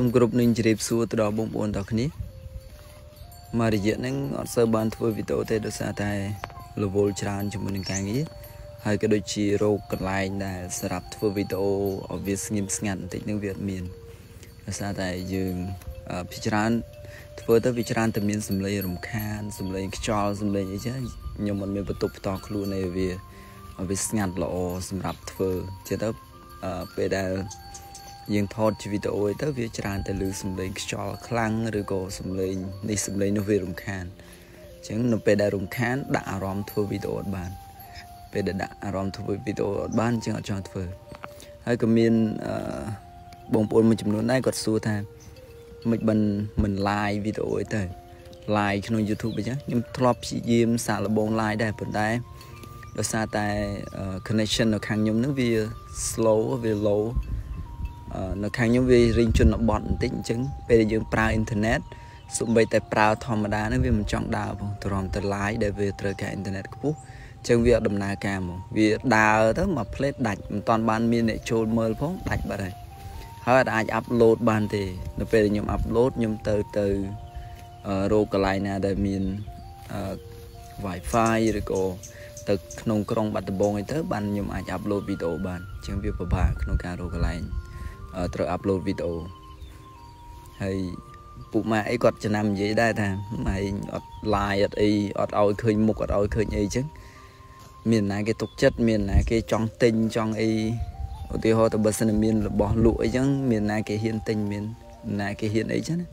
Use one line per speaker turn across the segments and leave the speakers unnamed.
សូមគ្រប់នឹងជម្រាបសួរទៅដល់បងប្អូនទាំងគ្នាមករយៈហ្នឹងអត់សូវបានធ្វើវីដេអូទេដោយសារតែរវល់ច្រើនជាមួយនឹងការងារហើយក៏ដូចជារោគកន្លែងដែលសម្រាប់ធ្វើវីដេអូឲ្យវាស្ងៀមស្ងាត់បន្តិចនឹងវាអត់មានដោយសារតែយើងពិចារណាធ្វើទៅវាច្រើនតែមានសម្លេងរំខានសម្លេងខ្យល់សម្លេងអីចឹងខ្ញុំមិនមានបន្ទប់ផ្ទាល់ខ្លួនទេវាឲ្យវាស្ងាត់ល្អសម្រាប់ធ្វើជាទៅពេលដែល យើងថតជាវីដេអូទៅវាច្រើនតែឮសំឡេងខ្យល់ខ្លាំងឬក៏សំឡេងនេះសំឡេងនោះវារំខានអញ្ចឹងនៅពេលដែលរំខានដាក់អារម្មណ៍ធ្វើវីដេអូអត់បាន ពេលដែលដាក់អារម្មណ៍ធ្វើវីដេអូអត់បានអញ្ចឹងអត់ចង់ធ្វើហើយក៏មានអឺបងប្អូនមួយចំនួនដែរគាត់សួរថាមិនបិណ្ឌមិន live វីដេអូអីទៅ live ក្នុង YouTube អញ្ចឹងខ្ញុំធ្លាប់ព្យាយាមសាកល្បង live ដែរប៉ុន្តែដោយសារតែ connection នៅខាងខ្ញុំនឹងវា slow វា low នៅខាងខ្ញុំវារៀងជនបទបន្តិចអញ្ចឹងពេលយើងប្រើអ៊ីនធឺណិតសូម្បីតែប្រើធម្មតាហ្នឹងវាមិនចង់ដើរផងទ្រាំតែ live ដែលវាត្រូវការអ៊ីនធឺណិតខ្ពស់អញ្ចឹងវាអត់ដំណើរការហ្មងវាដើរទៅមក plate ដាច់មិនតាន់បានមានអ្នកចូលមើលផងដាច់បាត់ហើយហើយអាចអាប់ឡូតបានទេនៅពេលខ្ញុំអាប់ឡូតខ្ញុំទៅទៅរោគកន្លែងណាដែលមាន Wi-Fi ឬក៏ទៅក្នុងក្រុងបាត់ដំបងអីទៅបានខ្ញុំអាចអាប់ឡូតវីដេអូបានអញ្ចឹងវាពិបាកក្នុងការរកកន្លែង ត្រូវអាប់ឡូតវីដេអូហើយពុកម៉ាអីគាត់ចំណាំនិយាយដែរថាម៉ែអត់ live អត់អីអត់ឲ្យឃើញមុខអត់ឲ្យឃើញអីចឹងមានណាគេទុកចិត្តមានណាគេចង់ទិញចង់អីឧទាហរណ៍ទៅបើសិនមានរបស់លក់អីចឹងមានណាគេហ៊ានទិញមានណាគេហ៊ានអីចឹងណា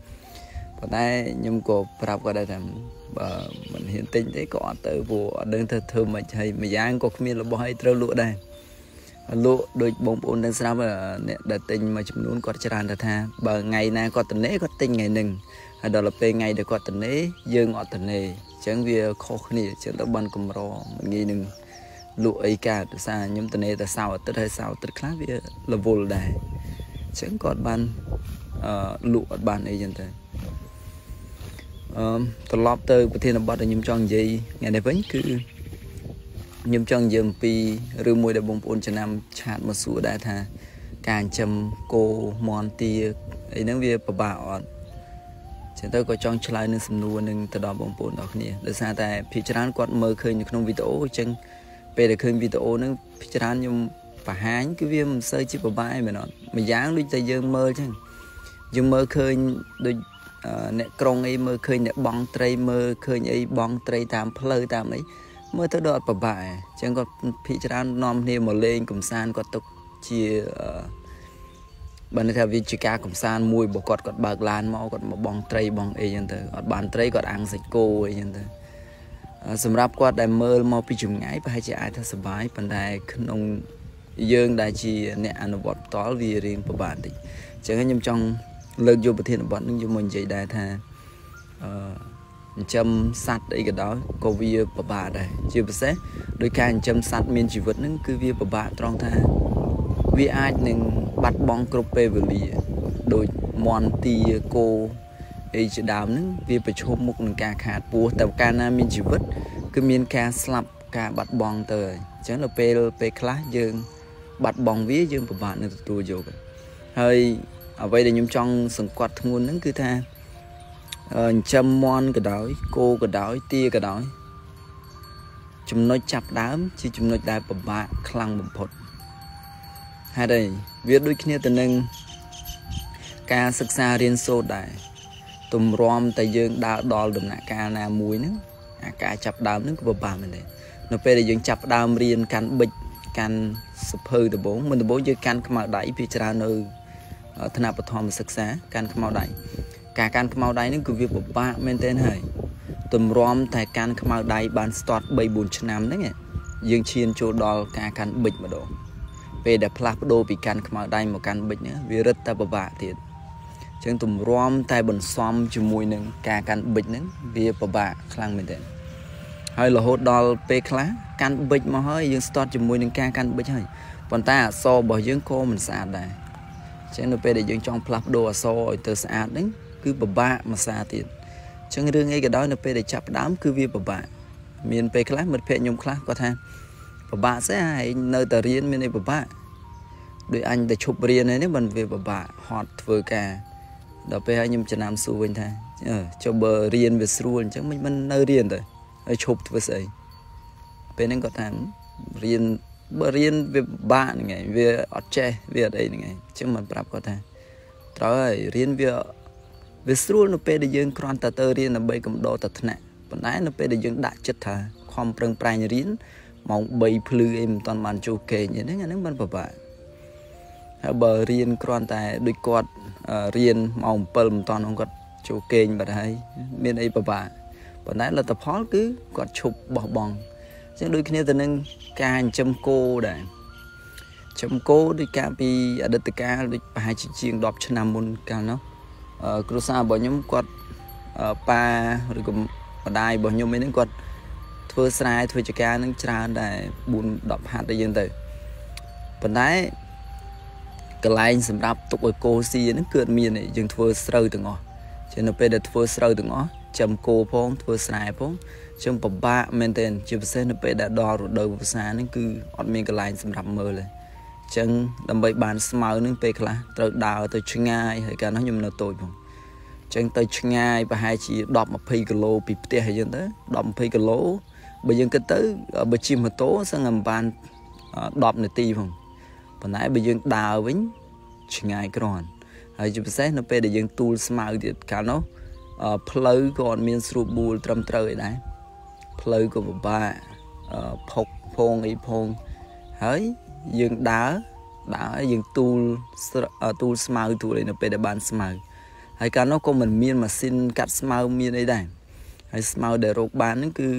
ប៉ុន្តែខ្ញុំក៏ប្រាប់គាត់ដែរថាបើមិនហ៊ានទិញទេក៏អត់ទៅព្រោះអត់ដឹងទៅធ្វើមិនហើយម្យ៉ាងក៏គ្មានរបស់អីត្រូវលក់ដែរ លក់ដូចបងប្អូនទាំងស្រាប់អ្នកដែលទិញមួយចំនួនគាត់ច្រើនទៅថាបើថ្ងៃណាគាត់តនេគាត់ទិញថ្ងៃហ្នឹងហើយដល់ទៅពេលថ្ងៃដែលគាត់តនេយើងអត់តនេអញ្ចឹងវាខុសគ្នាអញ្ចឹងទៅបានកម្រមិនងាយនឹងលក់អីកើតដោយសារខ្ញុំតនេតែសៅអាទិត្យហើយសៅអាទិត្យខ្លះវារវល់ដែរអញ្ចឹងគាត់បានអឺលក់អត់បានអីចឹងទៅអឺត្រឡប់ទៅប្រធានបទដែលខ្ញុំចង់និយាយថ្ងៃនេះវិញគឺ ខ្ញុំចង់និយាយអំពីរឿងមួយដែលបងប្អូនចំណាំឆាតមកសួរដែរថា ការចិញ្ចឹមគោមន់ទាអីហ្នឹងវាពិបាកអត់ចឹងទៅក៏ចង់ឆ្លើយនឹងសំណួរនឹងទៅដល់បងប្អូនដល់គ្នាដោយសារតែភាគច្រើនគាត់មើលឃើញនៅក្នុងវីដេអូអញ្ចឹងពេលដែលឃើញវីដេអូហ្នឹងភាគច្រើនខ្ញុំបង្ហាញគឺវាមិនសូវជាពិបាកឯមែនអត់មួយយ៉ាងដូចតែយើងមើលអញ្ចឹងយើងមើលឃើញដូចអ្នកក្រុងអីមើលឃើញអ្នកបងត្រីមើលឃើញអីបងត្រីតាមផ្លូវតាមអី មើលទៅដល់អត់ពិបាកអញ្ចឹងគាត់ភិកច្រើននាំគ្នាមកលេងកំសាន្តគាត់ទុកជាបើន័យថាវាជាការកំសាន្តមួយរបស់គាត់គាត់បើកឡានមកគាត់មកបងត្រីបងអីចឹងទៅអត់បានត្រីគាត់អាំងសាច់គោអីចឹងទៅសម្រាប់គាត់ដែលមើលមកពីចម្ងាយប្រហែលជាអាចថាសុបាយប៉ុន្តែក្នុងយើងដែលជាអ្នកអនុវត្តផ្ទាល់វារៀងពិបាកតិចអញ្ចឹងខ្ញុំចង់លើកយកប្រធានបទនេះយកមកនិយាយដែរថាអឺ ចិញ្ចឹមសត្វអីក៏ដោយក៏វាពិបាកដែរជាពិសេសដោយការចិញ្ចឹមសត្វមានជីវិតហ្នឹងគឺវាពិបាកត្រង់ថា វាអាចនឹងបាត់បង់គ្រប់ពេលវេលាដូចមន់ទាគោអីជាដើមហ្នឹងវាប្រឈមមុខនឹងការខាតពោះតែកាលណាមានជីវិត គឺមានការស្លាប់ការបាត់បង់ទៅហើយអញ្ចឹងនៅពេលពេលខ្លះយើង បាត់បង់វាយើងពិបាកនឹងទទួលយកហើយអ្វីដែលខ្ញុំចង់សង្កត់ធ្ងន់ហ្នឹងគឺថា ចិញ្ចឹមមន់ក៏ដោយគោក៏ដោយទាក៏ដោយចំណុចចាប់ដើម ជាចំណុចដែលពិបាកខ្លាំងបំផុតហេតុអីវាដូចគ្នាទៅនឹងការសិក្សារៀនសូត្រដែរទម្រាំតែយើងដើរដល់ដំណាក់កាលណាមួយហ្នឹងអាការចាប់ដើមហ្នឹងក៏ពិបាកមែនដែរនៅពេលដែលយើងចាប់ដើមរៀនកាន់ប៊ិចកាន់សភៅដំបងមិនដំបងយើងកាន់ខ្មៅដៃពីច្រើននៅថ្នាក់បឋមសិក្សាកាន់ខ្មៅដៃ ការកាន់ខ្មៅដៃនេះគឺវាពិបាកមែនទែនហើយទម្រាំតែកាន់ខ្មៅដៃបានស្ទាត់3 4ឆ្នាំហ្នឹងយើងឈានចូលដល់ការកាន់ប៊ិចម្ដងពេលដែលផ្លាស់ប្ដូរពីកាន់ខ្មៅដៃមកកាន់ប៊ិចនេះវារឹតតែពិបាកទៀតចឹងទម្រាំតែបន្សំជាមួយនឹងការកាន់ប៊ិចហ្នឹងវាពិបាកខ្លាំងមែនទែនហើយរហូតដល់ពេលខ្លះកាន់ប៊ិចមកហើយយើងស្ទាត់ជាមួយនឹងការកាន់ប៊ិចហើយប៉ុន្តែអក្សររបស់យើងក៏មិនស្អាតដែរចឹងនៅពេលដែលយើងចង់ផ្លាស់ប្ដូរអក្សរឲ្យទៅស្អាតហ្នឹង គឺពិបាកមួយសាទៀតអញ្ចឹងរឿងអីក៏ដោយនៅពេលដែលចាប់ដើមគឺវាពិបាកមានពេលខ្លះមិត្តភ័ក្ដិខ្ញុំខ្លះគាត់ថាពិបាកស្អីហើយនៅតែរៀនមានអីពិបាកដោយអញតែឈប់រៀននេះមិនវាពិបាកហត់ធ្វើការដល់ពេលហើយខ្ញុំចំណាំសួរវិញថាចុះបើរៀនវាស្រួលអញ្ចឹងមិនមិននៅរៀនទៅហើយឈប់ធ្វើស្អីពេលហ្នឹងគាត់ថារៀនបើរៀនវាបាក់ហ្នឹងឯងវាអត់ចេះវាអត់អីហ្នឹងឯងអញ្ចឹងមិនប្រាប់គាត់ថាត្រូវហើយរៀនវា វាស្រួលនៅពេលដែលយើងគ្រាន់តែទៅរៀនដើម្បីកំដរតថ្នាក់ប៉ុន្តែនៅពេលដែលយើងដាក់ចិត្តថាខំប្រឹងប្រែងរៀនម៉ោង3ភ្លឺអីមិនតាន់បានចូលគេងហ្នឹងអាហ្នឹងមិនពិបាកហើយបើរៀនគ្រាន់តែដូចគាត់រៀនម៉ោង7មិនតាន់គាត់ចូលគេងបាត់ហើយមានអីពិបាកប៉ុន្តែលទ្ធផលគឺគាត់ឈប់បោះបង់អញ្ចឹងដូចគ្នាទៅនឹងការចិញ្ចឹមគោដែរចិញ្ចឹមគោដូចកាលពីអតីតកាលដូចប្រហែលជាជាង10ឆ្នាំមុនកាលនោះ គ្រួសាររបស់ខ្ញុំគាត់ប៉ាឬក៏ម្ដាយរបស់ខ្ញុំឯហ្នឹងគាត់ធ្វើស្រែធ្វើចការនឹងច្រើនដែរ4 10ហាត់ទៅយើងទៅប៉ុន្តែកន្លែងសម្រាប់ទុកឲ្យគោស៊ីហ្នឹងគឺអត់មានទេយើងធ្វើស្រូវទាំងអស់ជានៅពេលដែលធ្វើស្រូវទាំងអស់ចំគោផងធ្វើស្រែផងចឹងពិបាកមែនទែនជាពិសេសនៅពេលដែលដល់រដូវវស្សាហ្នឹងគឺអត់មានកន្លែងសម្រាប់មើលទេ ចឹងដើម្បីបានស្មៅនឹងពេលខ្លះត្រូវដើរទៅឆ្ងាយហើយកាលនោះខ្ញុំនៅតូចផងចឹងទៅឆ្ងាយប្រហែលជា10 20គីឡូពីផ្ទះហើយចឹងទៅ10 20គីឡូបើយើងគិតទៅបើជិះម៉ូតូសឹងតែបាន10នាទីផងប៉ុន្តែបើយើងដើរវិញឆ្ងាយគ្រាន់ហើយជាពិសេសនៅពេលដែលយើងទូលស្មៅទៀតកាលនោះផ្លូវក៏អត់មានស្រួលបួលត្រឹមត្រូវឯដែរផ្លូវក៏ពិបាកផុកផងអីផងហើយ យើងដើរដើរយើងទូលទូលស្មៅទូលអីនៅពេលដែលបានស្មៅហើយកាលនោះក៏មិនមានម៉ាស៊ីនកាត់ស្មៅមានអីដែរហើយស្មៅដែលរកបានហ្នឹងគឺ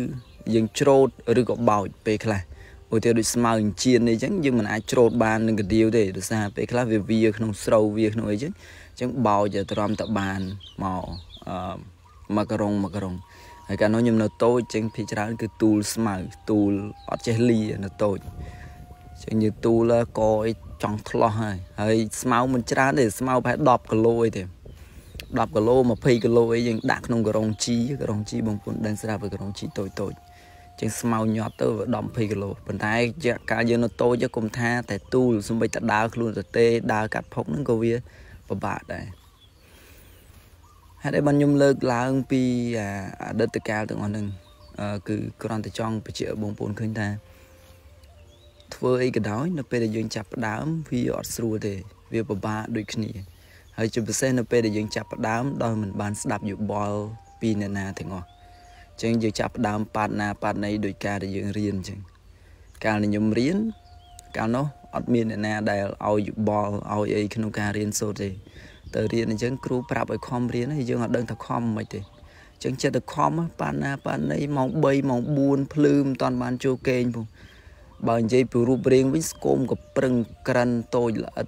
យើងច្រូតឬក៏បោចពេលខ្លះឧទាហរណ៍ដូចស្មៅអញ្ជៀនអីចឹងយើងមិនអាចច្រូតបាននឹងកាដៀវទេដោយសារពេលខ្លះវាវាក្នុងស្រូវវាក្នុងអីចឹងអញ្ចឹងបោចត្រំតបានមកអឺមកក្រុងមកក្រុងហើយកាលនោះខ្ញុំនៅតូចចឹងភាគច្រើនគឺទូលស្មៅទូលអត់ចេះលីនៅតូច ចឹងយើងទូលកអីចង់ឆ្លោះហើយហើយស្មៅមិនច្រើនទេស្មៅប្រហែល10គីឡូអីទេ10គីឡូ20គីឡូអីយើងដាក់ក្នុងករងជីករងជីបងប្អូនដឹងស្រាប់ករងជីតូចតូចជាងស្មៅញាត់ទៅ10 20គីឡូប៉ុន្តែកាលយើងនៅតូចគុំថាតែទូលសំបីតដើរខ្លួនទៅទេដើរកាត់ផុកហ្នឹងក៏វាពិបាកដែរហេតុអីបានខ្ញុំលើកឡើងពីអតីតកាលទាំងអស់ហ្នឹងគឺគ្រាន់តែចង់បញ្ជាក់បងប្អូនឃើញថា ធ្វើអីក៏ដោយនៅពេលដែលយើងចាប់ផ្ដើមវាអត់ស្រួលទេ វាពិបាកដូចគ្នាហើយជាពិសេសនៅពេលដែលយើងចាប់ផ្ដើមដោយមិនបានស្ដាប់យោបល់ពីអ្នកណាទាំងអស់អញ្ចឹងយើងចាប់ផ្ដើមប៉ាត់ណាប៉ាត់ណីដោយការដែលយើងរៀនអញ្ចឹងកាលខ្ញុំរៀនកាលនោះអត់មានអ្នកណាដែលឲ្យយោបល់ឲ្យអីក្នុងការរៀនសូត្រទេទៅរៀនអញ្ចឹងគ្រូប្រាប់ឲ្យខំរៀនហើយយើងអត់ដឹងថាខំមិនទេអញ្ចឹងចិត្តតែខំប៉ាត់ណាប៉ាត់ណីម៉ោង3ម៉ោង4ភ្លឺមិនតាន់បានចូលគេងផង បើនិយាយពីរូបរាងវិញស្គមក៏ប្រឹងក្រិនតូចល្អិត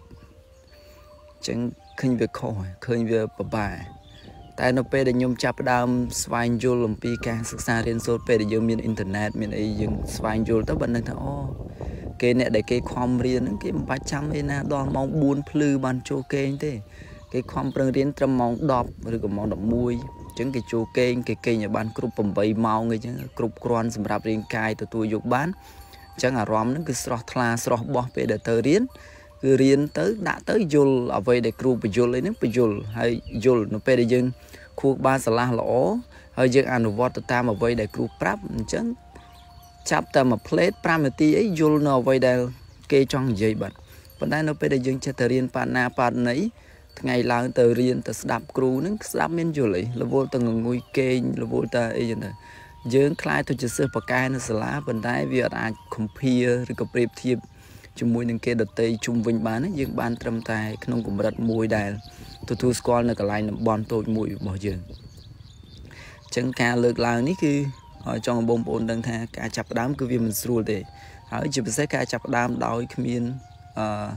អញ្ចឹងឃើញវាខុសឃើញវាពិបាកតែនៅពេលដែលខ្ញុំចាប់ផ្ដើមស្វែងយល់អំពីការសិក្សារៀនសូត្រពេលដែលយើងមានអ៊ីនធឺណិតមានអីយើងស្វែងយល់ទៅបានដឹងថាអូគេអ្នកដែលគេខំរៀនហ្នឹងគេមិនបាច់ចាំអីណាដល់ម៉ោង4ភ្លឺបានចូលគេងទេគេខំប្រឹងរៀនត្រឹមម៉ោង10ឬក៏ម៉ោង11អញ្ចឹងគេចូលគេងគេគេងឲ្យបានគ្រប់8ម៉ោងអីចឹងគ្រប់គ្រាន់សម្រាប់រាងកាយទទួលយកបានអញ្ចឹងអារម្មណ៍ហ្នឹងគឺស្រស់ថ្លាស្រស់បោះពេលដែលទៅរៀនគឺរៀនទៅដាក់ទៅយល់អ្វីដែលគ្រូបញ្យល់អីហ្នឹងបញ្យល់ហើយយល់នៅពេលដែលយើងខួរបានស្រឡះល្អហើយយើងអនុវត្តទៅតាមអ្វីដែលគ្រូប្រាប់អញ្ចឹងចាប់តែមួយផ្លេត5នាទីអីយល់នៅអ្វីដែលគេចង់និយាយបាត់ប៉ុន្តែនៅពេលដែលយើងចេះតែរៀនបាណាបាណីថ្ងៃឡើងទៅរៀនទៅស្ដាប់គ្រូហ្នឹងស្ដាប់មានយល់អីរវល់ទៅងងុយគេងរវល់តែអីចឹងទៅ យើងខ្លាចទៅជាសិស្សបកែនៅសាលាប៉ុន្តែវាអាច compare ឬក៏ប្រៀបធៀបជាមួយនឹងគេដតីជុំវិញបានយើងបានត្រឹមតែក្នុងកម្រិតមួយដែលទទួលស្គាល់នៅកន្លែងតំបន់តូចមួយរបស់យើងអញ្ចឹងការលើកឡើងនេះគឺចង់បងប្អូនដឹងថាការចាប់ផ្ដើមគឺវាមិនស្រួលទេហើយជាពិសេសការចាប់ផ្ដើមដោយគ្មានអឺ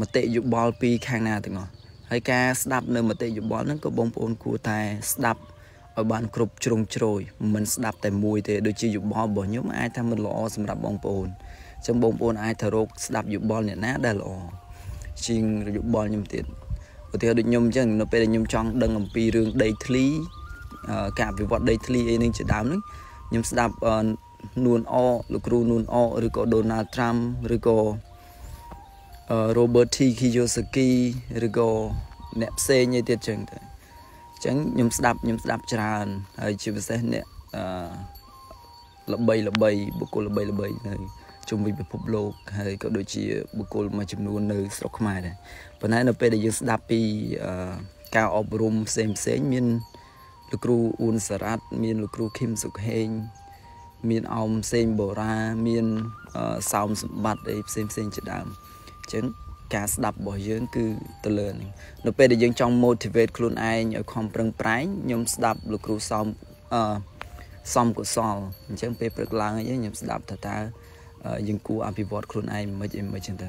មតិយោបល់ពីខាងណាទាំងអស់ហើយការស្ដាប់នៅមតិយោបល់ហ្នឹងក៏បងប្អូនគួរតែស្ដាប់ ឲ្យបានគ្រប់ជ្រុងជ្រោយមិនស្ដាប់តែមួយទេដូចជាយោបល់របស់ខ្ញុំអាចថាមិនល្អសម្រាប់បងប្អូនអញ្ចឹងបងប្អូនអាចទៅរកស្ដាប់យោបល់អ្នកណាដែលល្អជាងយោបល់ខ្ញុំទៀតឧទាហរណ៍ដូចខ្ញុំអញ្ចឹងនៅពេលដែលខ្ញុំចង់ដឹងអំពីរឿងដីធ្លីការវិវត្តដីធ្លីអីនឹងជាដើមហ្នឹងខ្ញុំស្ដាប់នួនអលោកគ្រូនួនអឬក៏ Donald Trump ឬក៏ Robert T Kiyosaki ឬក៏អ្នកផ្សេងឯទៀតចឹងទៅ អញ្ចឹងខ្ញុំស្ដាប់ខ្ញុំស្ដាប់ច្រើនហើយជាពិសេសអ្នកអឺល្បីល្បីបុគ្គលល្បីល្បីនៅជុំវិញពិភពលោកហើយក៏ដូចជាបុគ្គលមួយចំនួននៅស្រុកខ្មែរដែរប៉ុន្តែនៅពេលដែលយើងស្ដាប់ពីការអប់រំផ្សេងផ្សេងមានលោកគ្រូអ៊ូនសារ៉ាត់មានលោកគ្រូឃឹមសុខហេងមានអោមផ្សេងបូរ៉ាមានសោមសម្បត្តិអីផ្សេងផ្សេងជាដើមអញ្ចឹង ការស្ដាប់របស់យើងគឺទៅលើនេះនៅពេលដែលយើងចង់ motivate ខ្លួនឯងឲ្យខំប្រឹងប្រែងខ្ញុំស្ដាប់លោកគ្រូសំអឺសំកុសលអញ្ចឹងពេលព្រឹកឡើងអីខ្ញុំស្ដាប់ថាតើយើងគួរអភិវឌ្ឍខ្លួនឯងមិនអីមិនអញ្ចឹងទៅ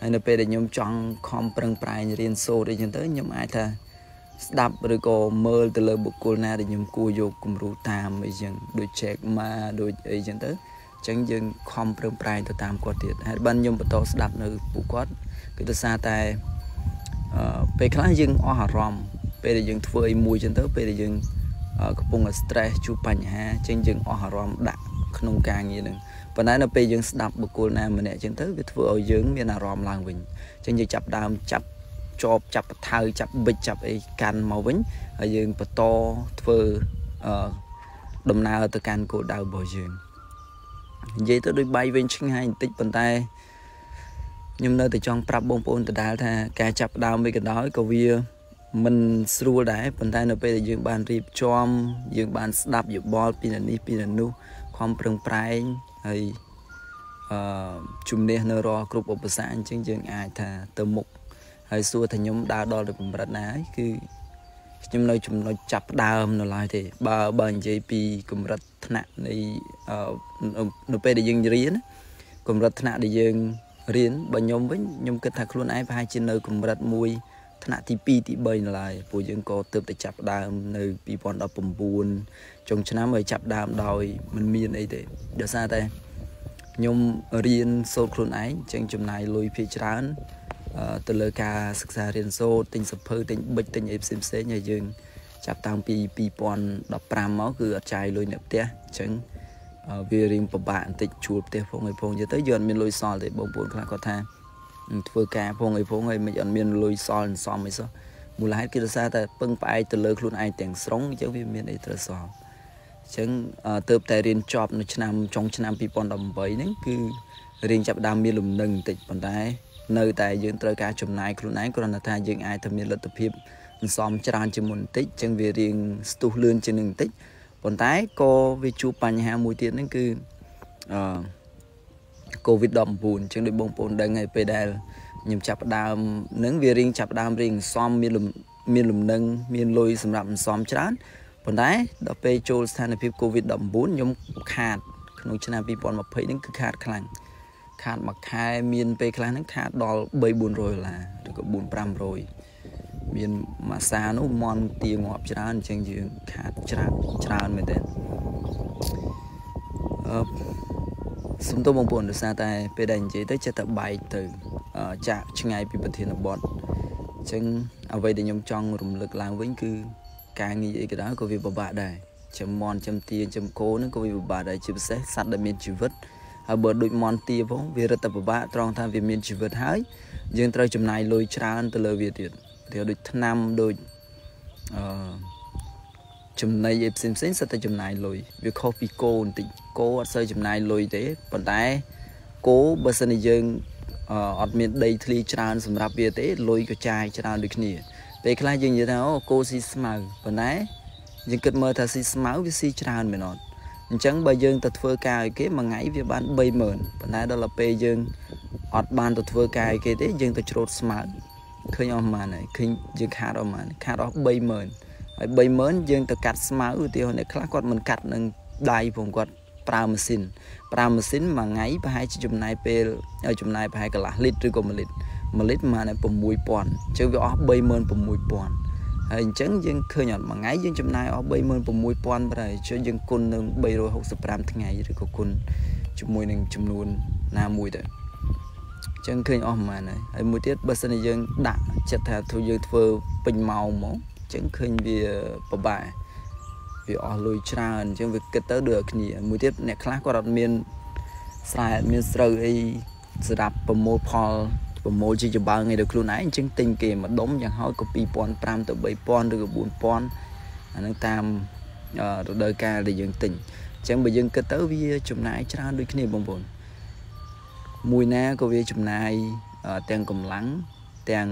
ហើយនៅពេលដែលខ្ញុំចង់ខំប្រឹងប្រែងរៀនសូត្រអីចឹងទៅខ្ញុំអាចថាស្ដាប់ឬក៏មើលទៅលើបុគ្គលណាដែលខ្ញុំគួរយកគំរូតាមអីចឹងដូច check មកដូចអីចឹងទៅអញ្ចឹងយើងខំប្រឹងប្រែងទៅតាមគាត់ទៀតហើយបានខ្ញុំបន្តស្ដាប់នៅពួកគាត់ គឺដោយសារតែអឺពេលខ្លះយើងអស់អារម្មណ៍ពេលដែលយើងធ្វើអីមួយចឹងទៅពេលដែលយើងកំពុងតែ stress ជួបបញ្ហាអញ្ចឹងយើងអស់អារម្មណ៍ដាក់ក្នុងការងារនឹងប៉ុន្តែនៅពេលយើងស្ដាប់បុគ្គលណាម្នាក់ចឹងទៅវាធ្វើឲ្យយើងមានអារម្មណ៍ឡើងវិញអញ្ចឹងយើងចាប់ដើមចាប់ជាប់ចាប់បថៅចាប់បិចចាប់អីកាន់មកវិញហើយយើងបន្តធ្វើអឺដំណើរទៅកាន់គោលដៅរបស់យើងនិយាយទៅដូចបាយវិញឆ្ងាយបន្តិចប៉ុន្តែ ខ្ញុំនៅតែចង់ប្រាប់បងប្អូនដដែលថាការចាប់ដើមវាក៏ដោយក៏វាមិនស្រួលដែរប៉ុន្តែនៅពេលដែលយើងបានរៀបចំយើងបានស្ដាប់យោបល់ពីនេះពីនោះខំប្រឹងប្រែងហើយអឺជំនះនៅរាល់គ្រប់ឧបសគ្គអញ្ចឹងយើងអាចថាទៅមុខហើយសួរថាខ្ញុំដើរដល់ទៅកម្រិតណាហើយគឺខ្ញុំនៅចំណុចចាប់ដើមនៅឡើយទេបើបើនិយាយពីកម្រិតថ្នាក់នៃនៅពេលដែលយើងរៀនកម្រិតថ្នាក់ដែលយើង រៀនបើខ្ញុំវិញខ្ញុំគិតថាខ្លួនឯងប្រហែលជានៅកម្រិតមួយថ្នាក់ទី2ទី3នៅឡើយពួកយើងក៏ទើបតែចាប់ដើមនៅ2019ចុងឆ្នាំហើយចាប់ដើមដោយមិនមានអីទេដោយសារតែខ្ញុំរៀនសូត្រខ្លួនឯងអញ្ចឹងចំណាយលុយភាគច្រើនទៅលើការសិក្សារៀនសូត្រទិញសភៅទិញប៊ិចទិញអីផ្សេងផ្សេងហើយយើងចាប់តាំងពី2015មកគឺអត់ចាយលុយអ្នកផ្ទះអញ្ចឹង វារៀងពិបាកបន្តិចជួលផ្ទះផងអីផងទៅយើងអត់មានលុយសល់ទេបងប្អូនខ្លះគាត់ថាធ្វើការផងអីផងហើយមិនអត់មានលុយសល់សំអីសោះមូលហេតុគឺដោយសារតែពឹងផ្អែកទៅលើខ្លួនឯងទាំងស្រុងអញ្ចឹងវាមានអីត្រូវសល់អញ្ចឹងទៅតែរៀនចប់នៅឆ្នាំចុងឆ្នាំ2018ហ្នឹងគឺរៀងចាប់ដើមមានលំនឹងបន្តិចប៉ុន្តែនៅតែយើងត្រូវការចំណាយខ្លួនឯងគ្រាន់តែថាយើងអាចតែមានលទ្ធភាពសន្សំច្រើនជាងមុនបន្តិចអញ្ចឹងវារៀងស្ទុះលឿនជាងនឹងបន្តិច ប៉ុន្តែក៏វាជួបបញ្ហាមួយទៀតហ្នឹងគឺអឺ COVID-19 អញ្ចឹងដូចបងប្អូនដឹងហើយពេលដែលខ្ញុំចាប់ដើមនឹងវារៀងចាប់ដើមរៀងសំមានមានលំនឹងមានលុយសម្រាប់សំច្រើនប៉ុន្តែដល់ពេលចូលស្ថានភាព COVID-19 ខ្ញុំខាតក្នុងឆ្នាំ2020ហ្នឹងគឺខាតខ្លាំងខាតមួយខែមានពេលខ្លះហ្នឹងខាតដល់3 400ដុល្លារឬក៏4 500 មានមួយសានោះមន់ទាងាប់ច្រើនអញ្ចឹងយើងខាតច្រើនច្រើនមែនទេអឺសុំទោសបងប្អូនដោយសារតែពេលដែលនិយាយទៅចិត្តតែបែកទៅចាក់ឆ្ងាយពីប្រធានបទអញ្ចឹងអ្វីដែលខ្ញុំចង់រំលឹកឡើងវិញគឺការងារអីក៏ដោយក៏វាពិបាកដែរចំមន់ចំទាចំគោហ្នឹងក៏វាពិបាកដែរជាពិសេសសត្វដែលមានជីវិតហើយបើដូចមន់ទាផងវារឹតតែពិបាកត្រង់ថាវាមានជីវិតហើយយើងត្រូវចំណាយលុយច្រើនទៅលើវាទៀត វាដូចថ្នាំដូចអឺចំណីឯផ្សេងផ្សេងសិតតែចំណាយលុយវាខុសពីគោបន្តិចគោអត់សូវចំណាយលុយទេប៉ុន្តែគោបើសិនជាយើងអត់មានដីធ្លីច្រើនសម្រាប់វាទេលុយក៏ចាយច្រើនដូចគ្នាពេលខ្លះយើងនិយាយថាអូគោស៊ីស្មៅប៉ុន្តែយើងគិតមើលថាស៊ីស្មៅវាស៊ីច្រើនមែនអត់អញ្ចឹងបើយើងទៅធ្វើការឲ្យគេមួយថ្ងៃវាបាន30000ប៉ុន្តែដល់ពេលយើងអត់បានទៅធ្វើការឲ្យគេទេយើងទៅច្រូតស្មៅ ឃើញអស់ប៉ុន្មានហើយឃើញយើងខាតអស់ប៉ុន្មានខាតអស់30000ហើយ30000យើងទៅកាត់ស្មៅឧទាហរណ៍អ្នកខ្លះគាត់មិនកាត់នឹងដៃព្រោះគាត់ប្រើម៉ាស៊ីនប្រើម៉ាស៊ីនមួយថ្ងៃប្រហែលជាចំណាយពេលចំណាយប្រហែលកន្លះលីត្រឬក៏1លីត្រ1លីត្រប្រហែល6000អញ្ចឹងវាអស់36000ហើយអញ្ចឹងយើងឃើញអត់មួយថ្ងៃយើងចំណាយអស់36000ប្រហែលជឿយើងគុណនឹង365ថ្ងៃឬក៏គុណជាមួយនឹងចំនួនណាមួយទៅអញ្ចឹងឃើញអស់ប្រហែលហើយហើយមួយទៀតបើសិនជាយើងដាក់ចិត្តថាធ្វើយើងធ្វើពេញម៉ោងមកចឹងឃើញវាពិបាកវាអស់លុយច្រើនអញ្ចឹងវាគិតទៅដូចគ្នាមួយទៀតអ្នកខ្លះគាត់អត់មានស្រែអត់មានស្រូវអីសម្រាប់ប្រមូលផលប្រមូលជាចម្បើងឯដល់ខ្លួនឯងអញ្ចឹងទិញគេមួយដុំយ៉ាងហោចក៏2500ទៅ3000ឬក៏4000អានឹងតាមរដូវកាលដែលយើងទិញអញ្ចឹងបើយើងគិតទៅវាចំណាយច្រើនដូចគ្នាបងប្អូន មួយណាក៏វាចំណាយទាំងកម្លាំងទាំង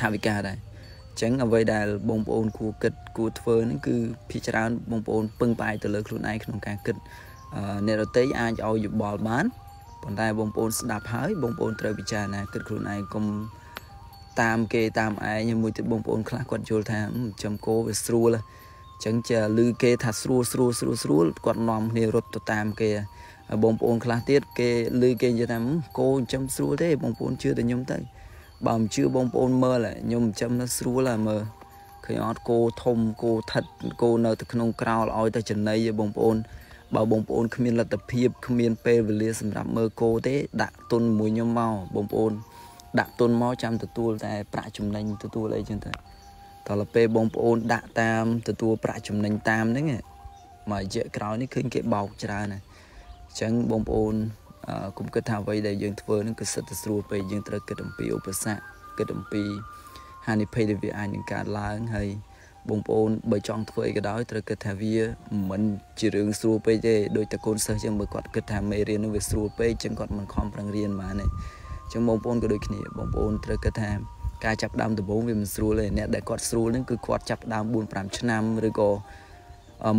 ថវិកាដែរអញ្ចឹងអ្វីដែលបងប្អូនគួរគិតគួរធ្វើហ្នឹងគឺភាគច្រើនបងប្អូនពឹងផ្អែកទៅលើខ្លួនឯងក្នុងការគិតអ្នករតីអាចឲ្យយោបល់បានប៉ុន្តែបងប្អូនស្ដាប់ហើយបងប្អូនត្រូវពិចារណាគិតខ្លួនឯងកុំតាមគេតាមឯងមួយទៀតបងប្អូនខ្លះគាត់យល់ថាចំគោវាស្រួលអញ្ចឹងចាឮគេថាស្រួលស្រួលស្រួលស្រួលគាត់នាំគ្នារត់ទៅតាមគេ បងប្អូនខ្លះទៀតគេឮគេនិយាយថាគោចិញ្ចឹមស្រួលទេបងប្អូនជឿតែខ្ញុំទៅបើមិនជឿបងប្អូនមើលខ្ញុំចិញ្ចឹមនៅស្រួលហើយមើលឃើញអត់គោធំគោថិតគោនៅទៅក្នុងក្រោលឲ្យតែចំណីបងប្អូនបើបងប្អូនគ្មានលទ្ធភាពគ្មានពេលវេលាសម្រាប់មើលគោទេ ដាក់ទុនមួយខ្ញុំមកបងប្អូន ដាក់ទុនមកចាំទទួលតែប្រាក់ចំណេញទទួលអីចឹងទៅតទៅពេលបងប្អូនដាក់តាមទទួលប្រាក់ចំណេញតាមហ្នឹងមករយៈក្រោយនេះឃើញគេបោកច្រើនណាអញ្ចឹងបងប្អូនគុំគិតថាអ្វីដែលយើងធ្វើហ្នឹងគឺសិតតែស្រួលពេកយើងត្រូវគិតអំពីឧបសគ្គគិតអំពីហានិភ័យដែលវាអាចនឹងកើតឡើងហើយបងប្អូនបើចង់ធ្វើអីក៏ដោយត្រូវគិតថាវាមិនជារឿងស្រួលពេកទេដូចតែកូនសិស្សចឹងបើគាត់គិតថាមេរៀននោះវាស្រួលពេកចឹងគាត់មិនខំប្រឹងរៀនបានទេចឹងបងប្អូនក៏ដូចគ្នាបងប្អូនត្រូវគិតថាការចាប់ដើមដំបូងវាមិនស្រួលទេអ្នកដែលគាត់ស្រួលហ្នឹងគឺគាត់ចាប់ដើម4 5ឆ្នាំឬក៏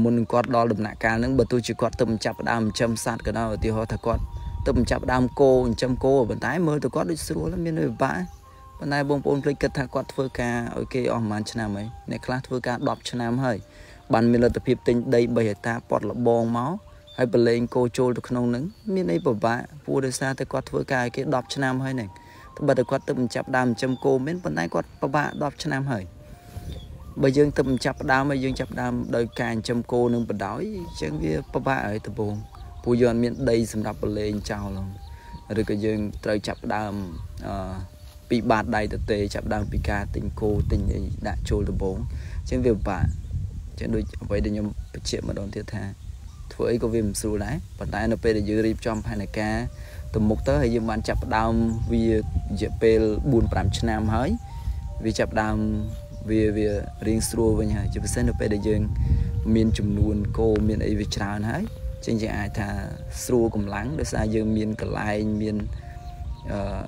មុននឹងគាត់ដល់ដំណាក់កាលហ្នឹងបើទោះជាគាត់ទៅចាប់ដើមចិញ្ចឹមសត្វក៏ដោយឧទាហរណ៍ថាគាត់ទៅចាប់ដើមគោចិញ្ចឹមគោប៉ុន្តែមើលទៅគាត់ដូចស្រួលមានវិបាកប៉ុន្តែបងប្អូនភ្លេចគិតថាគាត់ធ្វើការឲ្យគេអស់ប្រហែលឆ្នាំហើយអ្នកខ្លះធ្វើការ10ឆ្នាំហើយបានមានលទ្ធភាពទិញដី3ហិកតាប៉ុតលបងមកហើយប្រឡែងគោចូលទៅក្នុងនឹងមានអីពិបាកព្រោះដោយសារតែគាត់ធ្វើការឲ្យគេ10ឆ្នាំហើយហ្នឹងតែបើតែគាត់ទៅបញ្ចាប់ដើមចិញ្ចឹមគោមែនប៉ុន្តែគាត់ពិបាក10ឆ្នាំហើយ បើយើងទៅបញ្ចាប់ដើមហើយយើងចាប់ដើមដោយការចិញ្ចឹមគោនឹងបដោយអញ្ចឹងវាពិបាកហើយដំបូងព្រោះយើងអត់មានដីសម្រាប់ប្រឡែងចោលឬក៏យើងត្រូវចាប់ដើមអឺពីបាតដៃទៅទេចាប់ដើមពីការទិញគោទិញអីដាក់ចូលដំបងអញ្ចឹងវាពិបាកអញ្ចឹងដូចអ្វីដែលខ្ញុំបញ្ជាក់ម្ដងទៀតថាធ្វើអីក៏វាមិនស្រួលដែរប៉ុន្តែនៅពេលដែលយើងរៀបចំផែនការទៅមុខទៅហើយយើងបានចាប់ផ្ដើមវារយៈពេល4 5ឆ្នាំហើយវាចាប់ដើម វាវារៀងស្រួលវិញហើយជាពិសេសនៅពេលដែលយើង មានចំនួនគោមានអីវាច្រើនហើយចឹងយើងអាចថាស្រួលកម្លាំងដោយសារយើងមានកន្លែងមាន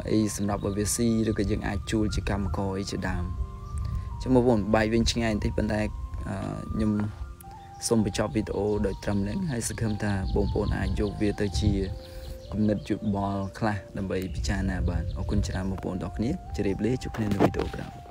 អីសម្រាប់ឲ្យវាស៊ីឬក៏យើងអាចជួលជាកម្មករអីជាដើមចាំបងប្អូនបាយវិញឆ្ងាយបន្តិចប៉ុន្តែខ្ញុំសូមបញ្ចប់វីដេអូដោយត្រឹមនេះហើយសង្ឃឹមថាបងប្អូនអាចយកវាទៅជាគំនិតយោបល់ខ្លះដើម្បីពិចារណាបានអរគុណច្រើនបងប្អូនទាំងគ្នាជម្រាបលាជួបគ្នានៅវីដេអូក្រោយ